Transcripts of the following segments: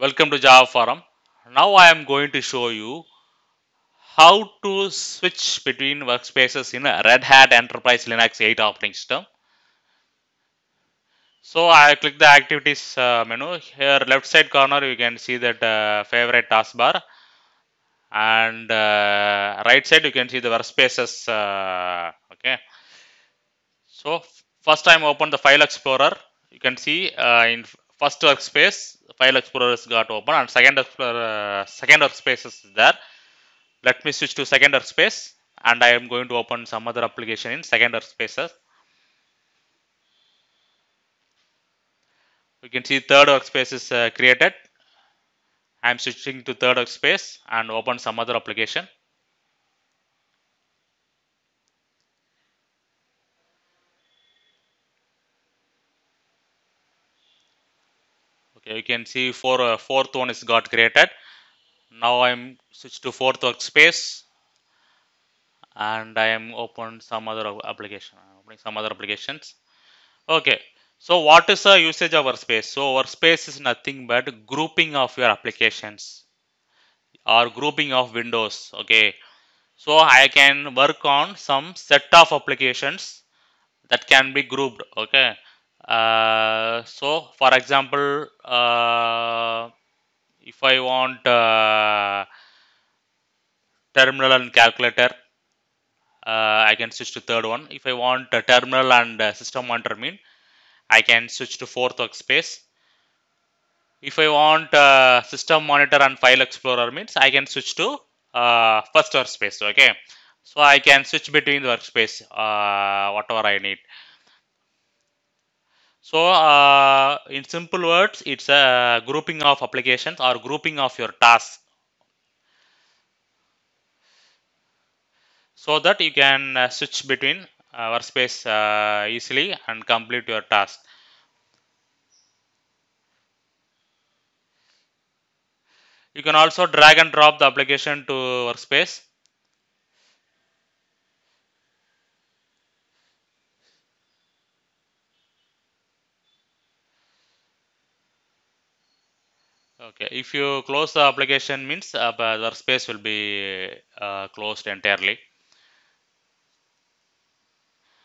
Welcome to Java Forum. Now I am going to show you how to switch between workspaces in a Red Hat Enterprise Linux 8 operating system. So I click the activities uh, menu. Here left side corner you can see that uh, favorite taskbar and uh, right side you can see the workspaces. uh, okay. So first time open the file explorer. You can see uh, in first workspace file explorer is got open and second explorer uh, second workspace is there. Let me switch to second workspace and I am going to open some other application in second workspaces. You can see third workspace is uh, created. I am switching to third workspace and open some other application. Okay, you can see for uh, fourth one is got created. Now I am switched to fourth workspace and I am open some other application. I'm opening some other applications. Okay, so what is the usage of workspace? So workspace is nothing but grouping of your applications or grouping of windows. Okay, so I can work on some set of applications that can be grouped. Okay, uh, so for example, uh, if I want uh, terminal and calculator, uh, I can switch to third one. If I want terminal and system monitor mean, I can switch to fourth workspace. If I want uh, system monitor and file explorer means I can switch to first workspace. Okay, so I can switch between the workspace whatever I need. So uh, in simple words, it's a grouping of applications or grouping of your tasks so that you can uh, switch between uh, workspace uh, easily and complete your task. You can also drag and drop the application to workspace. Okay, if you close the application means uh, the workspace will be uh, closed entirely.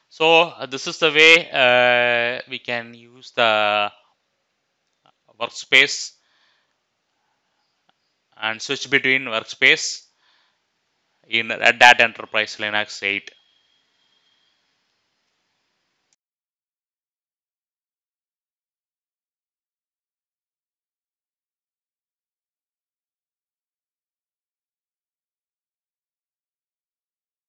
So uh, this is the way uh, we can use the workspace and switch between workspace in Red Hat Enterprise Linux 8.